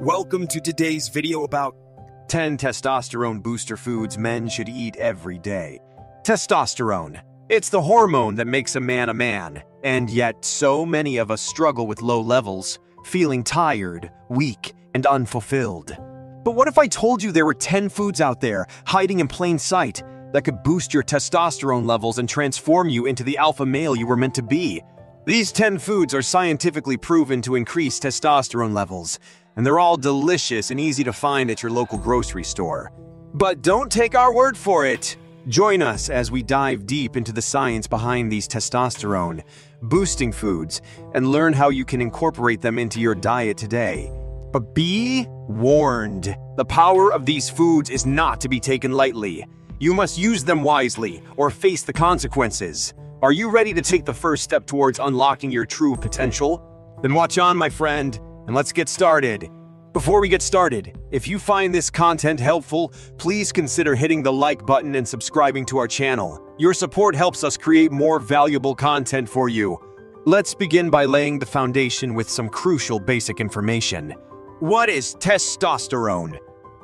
Welcome to today's video about 10 testosterone booster foods men should eat every day. Testosterone. It's the hormone that makes a man a man, and yet so many of us struggle with low levels, feeling tired, weak, and unfulfilled. But what if I told you there were 10 foods out there, hiding in plain sight, that could boost your testosterone levels and transform you into the alpha male you were meant to be? These 10 foods are scientifically proven to increase testosterone levels, and they're all delicious and easy to find at your local grocery store. But don't take our word for it. Join us as we dive deep into the science behind these testosterone boosting foods and learn how you can incorporate them into your diet today. But be warned the power of these foods is not to be taken lightly. You must use them wisely or face the consequences. Are you ready to take the first step towards unlocking your true potential? Then watch on, my friend, and let's get started. Before we get started, if you find this content helpful, please consider hitting the like button and subscribing to our channel. Your support helps us create more valuable content for you. Let's begin by laying the foundation with some crucial basic information. What is testosterone?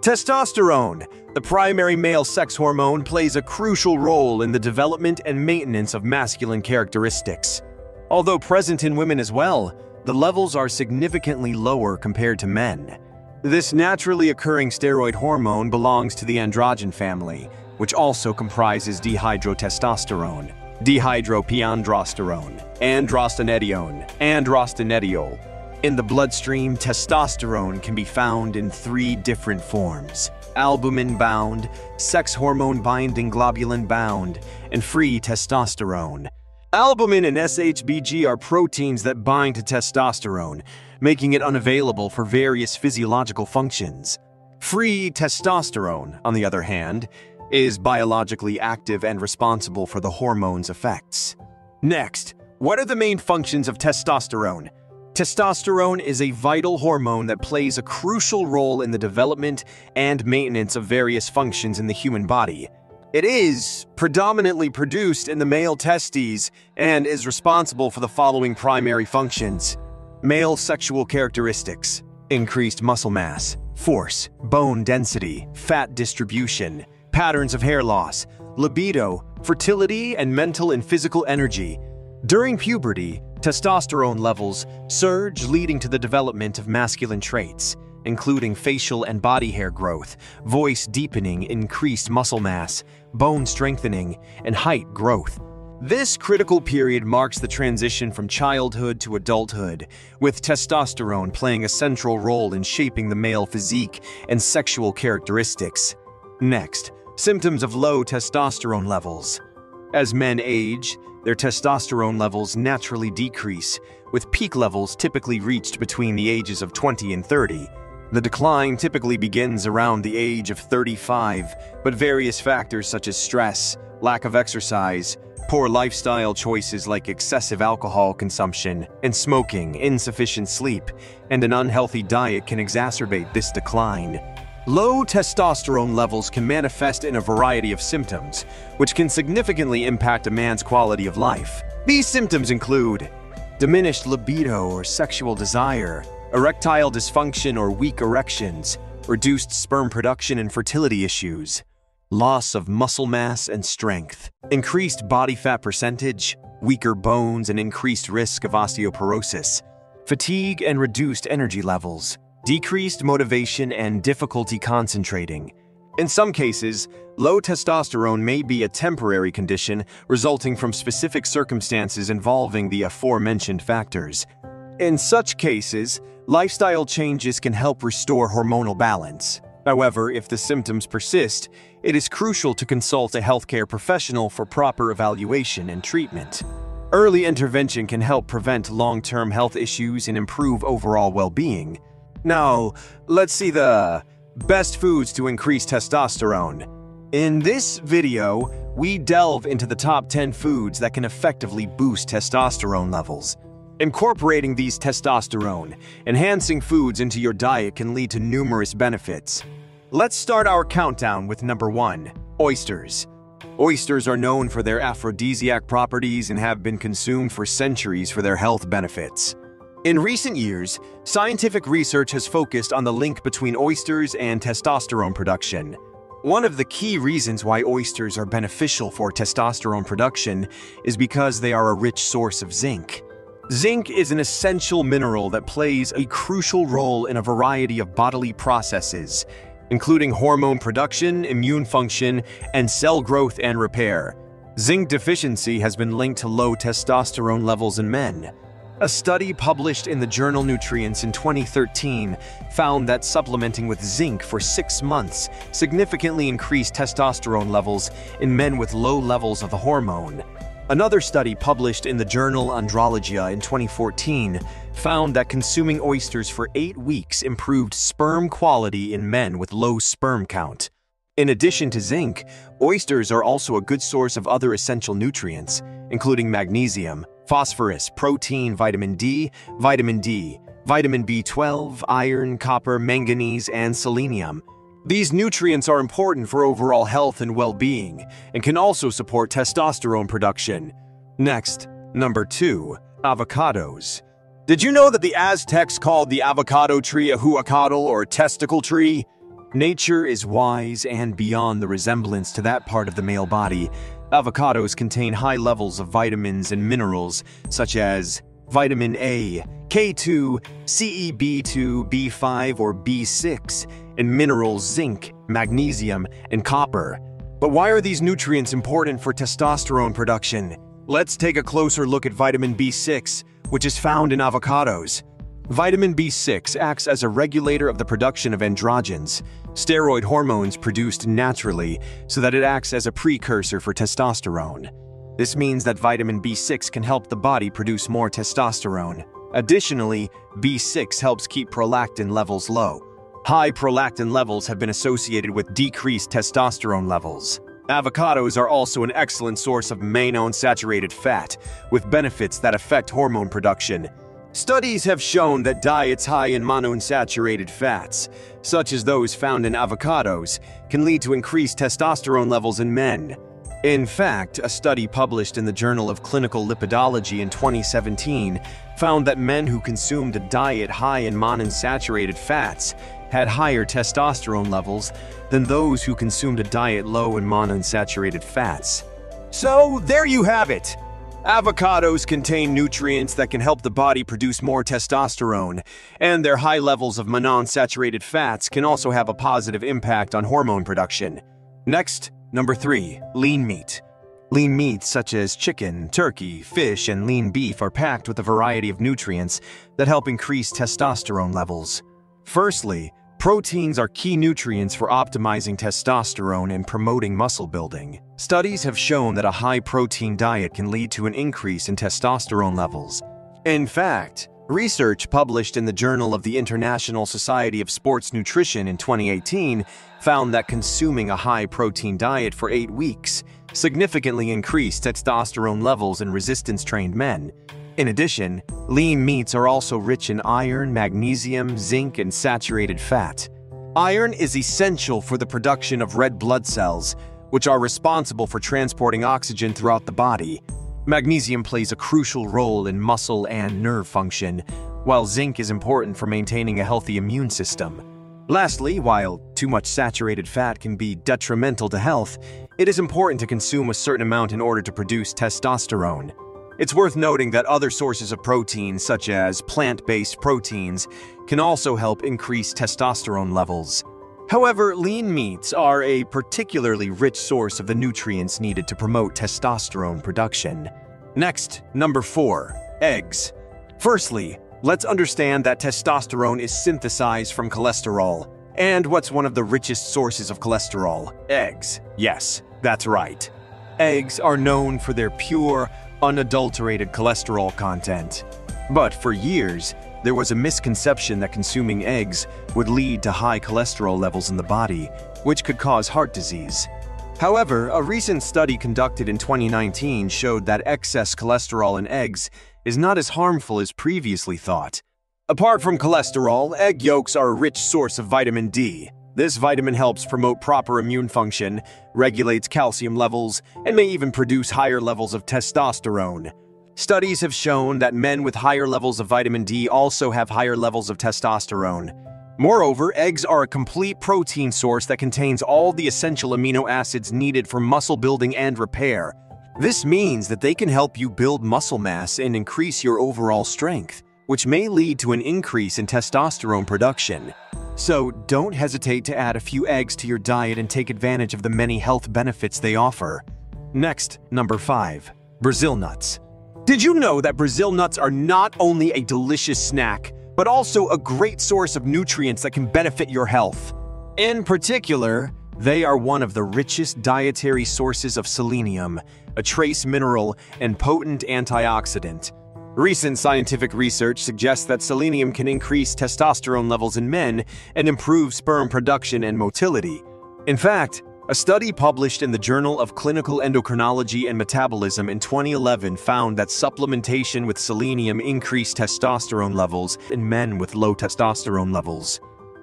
Testosterone, the primary male sex hormone, plays a crucial role in the development and maintenance of masculine characteristics. Although present in women as well, the levels are significantly lower compared to men. This naturally occurring steroid hormone belongs to the androgen family, which also comprises dihydrotestosterone, dehydroepiandrosterone, androstenedione, androstenediol. In the bloodstream, testosterone can be found in three different forms albumin bound, sex hormone binding globulin bound, and free testosterone. Albumin and SHBG are proteins that bind to testosterone, making it unavailable for various physiological functions. Free testosterone, on the other hand, is biologically active and responsible for the hormone's effects. Next, what are the main functions of testosterone? Testosterone is a vital hormone that plays a crucial role in the development and maintenance of various functions in the human body. It is predominantly produced in the male testes and is responsible for the following primary functions. Male sexual characteristics, increased muscle mass, force, bone density, fat distribution, patterns of hair loss, libido, fertility, and mental and physical energy. During puberty, testosterone levels surge leading to the development of masculine traits including facial and body hair growth, voice deepening, increased muscle mass, bone strengthening, and height growth. This critical period marks the transition from childhood to adulthood, with testosterone playing a central role in shaping the male physique and sexual characteristics. Next, symptoms of low testosterone levels. As men age, their testosterone levels naturally decrease, with peak levels typically reached between the ages of 20 and 30. The decline typically begins around the age of 35, but various factors such as stress, lack of exercise, poor lifestyle choices like excessive alcohol consumption and smoking, insufficient sleep, and an unhealthy diet can exacerbate this decline. Low testosterone levels can manifest in a variety of symptoms, which can significantly impact a man's quality of life. These symptoms include diminished libido or sexual desire, erectile dysfunction or weak erections, reduced sperm production and fertility issues, loss of muscle mass and strength, increased body fat percentage, weaker bones and increased risk of osteoporosis, fatigue and reduced energy levels, decreased motivation and difficulty concentrating. In some cases, low testosterone may be a temporary condition resulting from specific circumstances involving the aforementioned factors. In such cases, lifestyle changes can help restore hormonal balance. However, if the symptoms persist, it is crucial to consult a healthcare professional for proper evaluation and treatment. Early intervention can help prevent long-term health issues and improve overall well-being. Now, let's see the best foods to increase testosterone. In this video, we delve into the top 10 foods that can effectively boost testosterone levels. Incorporating these testosterone, enhancing foods into your diet can lead to numerous benefits. Let's start our countdown with number 1. Oysters. Oysters are known for their aphrodisiac properties and have been consumed for centuries for their health benefits. In recent years, scientific research has focused on the link between oysters and testosterone production. One of the key reasons why oysters are beneficial for testosterone production is because they are a rich source of zinc. Zinc is an essential mineral that plays a crucial role in a variety of bodily processes, including hormone production, immune function, and cell growth and repair. Zinc deficiency has been linked to low testosterone levels in men. A study published in the journal Nutrients in 2013 found that supplementing with zinc for six months significantly increased testosterone levels in men with low levels of the hormone. Another study published in the journal Andrologia in 2014 found that consuming oysters for eight weeks improved sperm quality in men with low sperm count. In addition to zinc, oysters are also a good source of other essential nutrients, including magnesium, phosphorus, protein, vitamin D, vitamin D, vitamin B12, iron, copper, manganese, and selenium. These nutrients are important for overall health and well-being and can also support testosterone production. Next, number 2. Avocados. Did you know that the Aztecs called the avocado tree ahuacatl or testicle tree? Nature is wise and beyond the resemblance to that part of the male body, Avocados contain high levels of vitamins and minerals such as vitamin A, K2, CEB2, B5 or B6, and minerals zinc, magnesium, and copper. But why are these nutrients important for testosterone production? Let's take a closer look at vitamin B6, which is found in avocados. Vitamin B6 acts as a regulator of the production of androgens, steroid hormones produced naturally, so that it acts as a precursor for testosterone. This means that vitamin B6 can help the body produce more testosterone. Additionally, B6 helps keep prolactin levels low. High prolactin levels have been associated with decreased testosterone levels. Avocados are also an excellent source of monounsaturated fat, with benefits that affect hormone production. Studies have shown that diets high in monounsaturated fats, such as those found in avocados, can lead to increased testosterone levels in men. In fact, a study published in the Journal of Clinical Lipidology in 2017 found that men who consumed a diet high in monounsaturated fats had higher testosterone levels than those who consumed a diet low in monounsaturated fats. So, there you have it! Avocados contain nutrients that can help the body produce more testosterone, and their high levels of monounsaturated fats can also have a positive impact on hormone production. Next, number 3. Lean meat. Lean meats such as chicken, turkey, fish, and lean beef are packed with a variety of nutrients that help increase testosterone levels. Firstly, Proteins are key nutrients for optimizing testosterone and promoting muscle building. Studies have shown that a high-protein diet can lead to an increase in testosterone levels. In fact, research published in the Journal of the International Society of Sports Nutrition in 2018 found that consuming a high-protein diet for eight weeks significantly increased testosterone levels in resistance-trained men, in addition, lean meats are also rich in iron, magnesium, zinc, and saturated fat. Iron is essential for the production of red blood cells, which are responsible for transporting oxygen throughout the body. Magnesium plays a crucial role in muscle and nerve function, while zinc is important for maintaining a healthy immune system. Lastly, while too much saturated fat can be detrimental to health, it is important to consume a certain amount in order to produce testosterone. It's worth noting that other sources of protein, such as plant-based proteins, can also help increase testosterone levels. However, lean meats are a particularly rich source of the nutrients needed to promote testosterone production. Next, number 4. Eggs. Firstly, let's understand that testosterone is synthesized from cholesterol. And what's one of the richest sources of cholesterol? Eggs. Yes, that's right. Eggs are known for their pure, unadulterated cholesterol content. But for years, there was a misconception that consuming eggs would lead to high cholesterol levels in the body, which could cause heart disease. However, a recent study conducted in 2019 showed that excess cholesterol in eggs is not as harmful as previously thought. Apart from cholesterol, egg yolks are a rich source of vitamin D, this vitamin helps promote proper immune function, regulates calcium levels, and may even produce higher levels of testosterone. Studies have shown that men with higher levels of vitamin D also have higher levels of testosterone. Moreover, eggs are a complete protein source that contains all the essential amino acids needed for muscle building and repair. This means that they can help you build muscle mass and increase your overall strength, which may lead to an increase in testosterone production. So don't hesitate to add a few eggs to your diet and take advantage of the many health benefits they offer. Next, number 5. Brazil nuts. Did you know that Brazil nuts are not only a delicious snack, but also a great source of nutrients that can benefit your health? In particular, they are one of the richest dietary sources of selenium, a trace mineral and potent antioxidant. Recent scientific research suggests that selenium can increase testosterone levels in men and improve sperm production and motility. In fact, a study published in the Journal of Clinical Endocrinology and Metabolism in 2011 found that supplementation with selenium increased testosterone levels in men with low testosterone levels.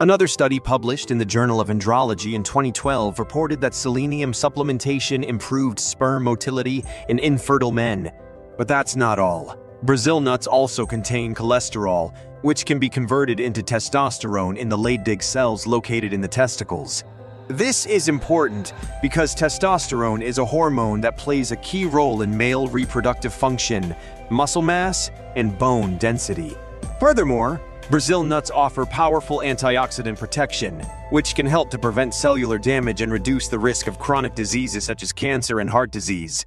Another study published in the Journal of Andrology in 2012 reported that selenium supplementation improved sperm motility in infertile men. But that's not all. Brazil nuts also contain cholesterol, which can be converted into testosterone in the Leydig cells located in the testicles. This is important because testosterone is a hormone that plays a key role in male reproductive function, muscle mass, and bone density. Furthermore, Brazil nuts offer powerful antioxidant protection, which can help to prevent cellular damage and reduce the risk of chronic diseases such as cancer and heart disease.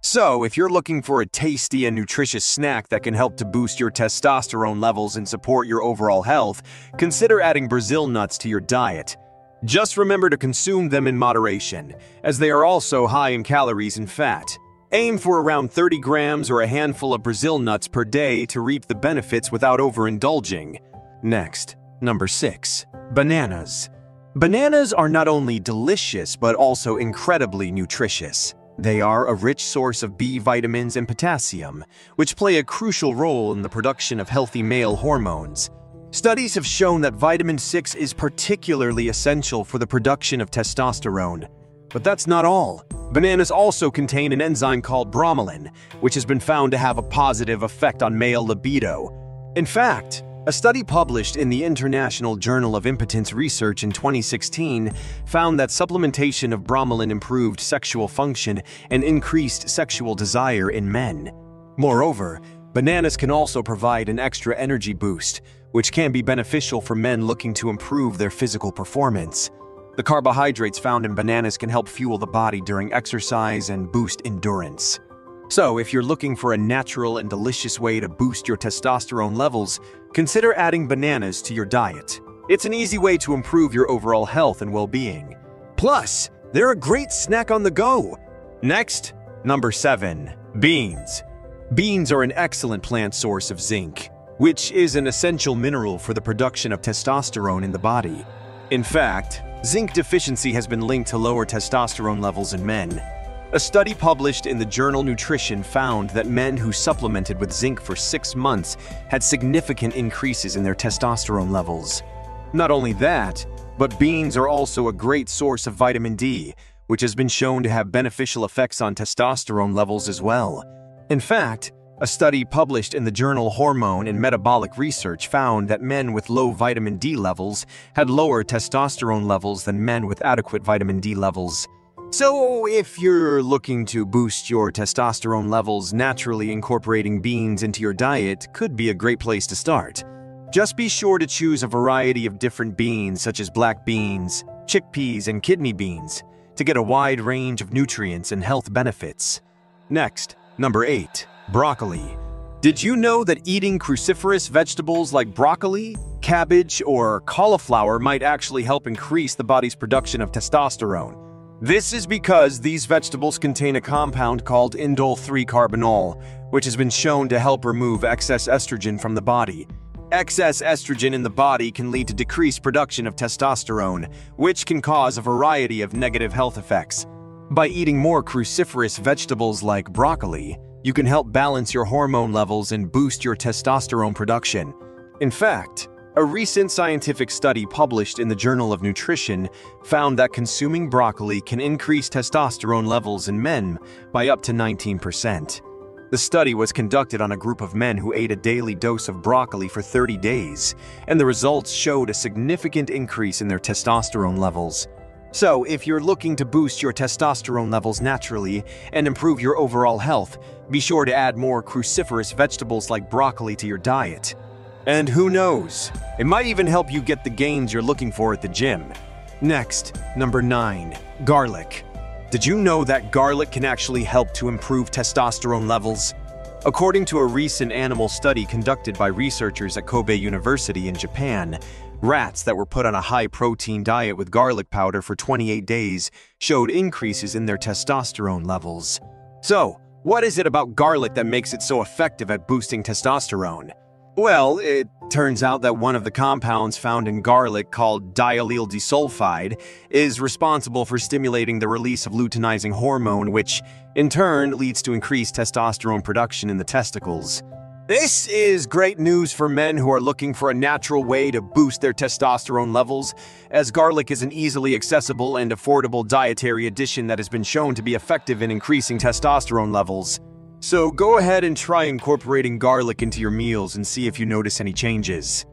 So, if you're looking for a tasty and nutritious snack that can help to boost your testosterone levels and support your overall health, consider adding Brazil nuts to your diet. Just remember to consume them in moderation, as they are also high in calories and fat. Aim for around 30 grams or a handful of Brazil nuts per day to reap the benefits without overindulging. Next, number 6. Bananas. Bananas are not only delicious but also incredibly nutritious. They are a rich source of B vitamins and potassium, which play a crucial role in the production of healthy male hormones. Studies have shown that vitamin 6 is particularly essential for the production of testosterone. But that's not all. Bananas also contain an enzyme called bromelain, which has been found to have a positive effect on male libido. In fact, a study published in the International Journal of Impotence Research in 2016 found that supplementation of bromelain improved sexual function and increased sexual desire in men. Moreover, bananas can also provide an extra energy boost, which can be beneficial for men looking to improve their physical performance. The carbohydrates found in bananas can help fuel the body during exercise and boost endurance. So, if you're looking for a natural and delicious way to boost your testosterone levels, consider adding bananas to your diet. It's an easy way to improve your overall health and well-being. Plus, they're a great snack on the go. Next, number 7. Beans. Beans are an excellent plant source of zinc, which is an essential mineral for the production of testosterone in the body. In fact, zinc deficiency has been linked to lower testosterone levels in men, a study published in the journal Nutrition found that men who supplemented with zinc for six months had significant increases in their testosterone levels. Not only that, but beans are also a great source of vitamin D, which has been shown to have beneficial effects on testosterone levels as well. In fact, a study published in the journal Hormone and Metabolic Research found that men with low vitamin D levels had lower testosterone levels than men with adequate vitamin D levels. So, if you're looking to boost your testosterone levels, naturally incorporating beans into your diet could be a great place to start. Just be sure to choose a variety of different beans such as black beans, chickpeas, and kidney beans to get a wide range of nutrients and health benefits. Next, number 8. Broccoli. Did you know that eating cruciferous vegetables like broccoli, cabbage, or cauliflower might actually help increase the body's production of testosterone? This is because these vegetables contain a compound called indole 3-carbinol, which has been shown to help remove excess estrogen from the body. Excess estrogen in the body can lead to decreased production of testosterone, which can cause a variety of negative health effects. By eating more cruciferous vegetables like broccoli, you can help balance your hormone levels and boost your testosterone production. In fact, a recent scientific study published in the Journal of Nutrition found that consuming broccoli can increase testosterone levels in men by up to 19%. The study was conducted on a group of men who ate a daily dose of broccoli for 30 days, and the results showed a significant increase in their testosterone levels. So, if you're looking to boost your testosterone levels naturally and improve your overall health, be sure to add more cruciferous vegetables like broccoli to your diet. And who knows, it might even help you get the gains you're looking for at the gym. Next, number 9. Garlic. Did you know that garlic can actually help to improve testosterone levels? According to a recent animal study conducted by researchers at Kobe University in Japan, rats that were put on a high-protein diet with garlic powder for 28 days showed increases in their testosterone levels. So, what is it about garlic that makes it so effective at boosting testosterone? Well, it turns out that one of the compounds found in garlic called diallyl disulfide is responsible for stimulating the release of luteinizing hormone, which in turn leads to increased testosterone production in the testicles. This is great news for men who are looking for a natural way to boost their testosterone levels, as garlic is an easily accessible and affordable dietary addition that has been shown to be effective in increasing testosterone levels. So go ahead and try incorporating garlic into your meals and see if you notice any changes.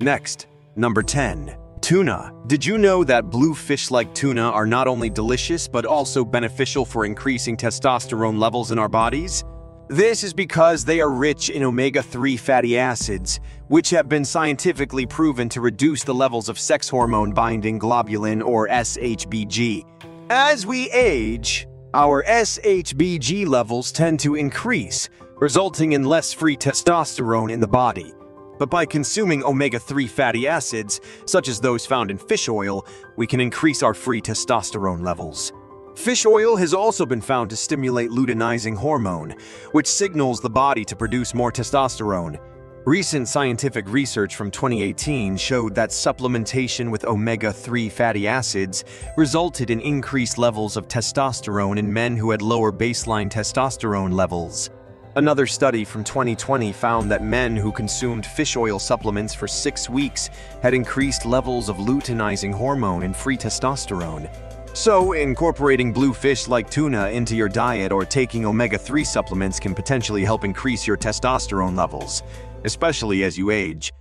Next, number 10. Tuna. Did you know that blue fish like tuna are not only delicious but also beneficial for increasing testosterone levels in our bodies? This is because they are rich in omega-3 fatty acids, which have been scientifically proven to reduce the levels of sex hormone binding globulin or SHBG. As we age, our SHBG levels tend to increase, resulting in less free testosterone in the body. But by consuming omega-3 fatty acids, such as those found in fish oil, we can increase our free testosterone levels. Fish oil has also been found to stimulate luteinizing hormone, which signals the body to produce more testosterone. Recent scientific research from 2018 showed that supplementation with omega-3 fatty acids resulted in increased levels of testosterone in men who had lower baseline testosterone levels. Another study from 2020 found that men who consumed fish oil supplements for six weeks had increased levels of luteinizing hormone and free testosterone. So, incorporating blue fish like tuna into your diet or taking omega-3 supplements can potentially help increase your testosterone levels especially as you age.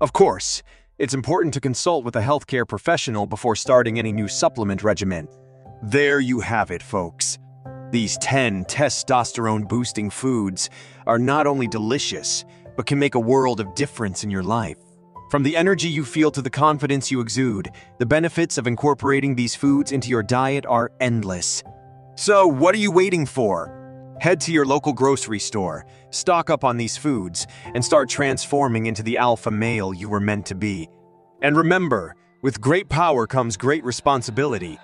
Of course, it's important to consult with a healthcare professional before starting any new supplement regimen. There you have it, folks. These 10 testosterone-boosting foods are not only delicious, but can make a world of difference in your life. From the energy you feel to the confidence you exude, the benefits of incorporating these foods into your diet are endless. So, what are you waiting for? Head to your local grocery store, stock up on these foods, and start transforming into the alpha male you were meant to be. And remember, with great power comes great responsibility.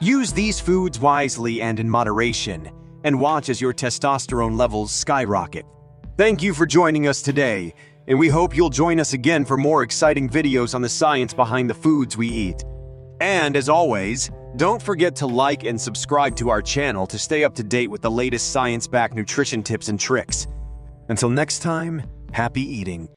Use these foods wisely and in moderation, and watch as your testosterone levels skyrocket. Thank you for joining us today, and we hope you'll join us again for more exciting videos on the science behind the foods we eat. And as always, don't forget to like and subscribe to our channel to stay up to date with the latest science-backed nutrition tips and tricks. Until next time, happy eating.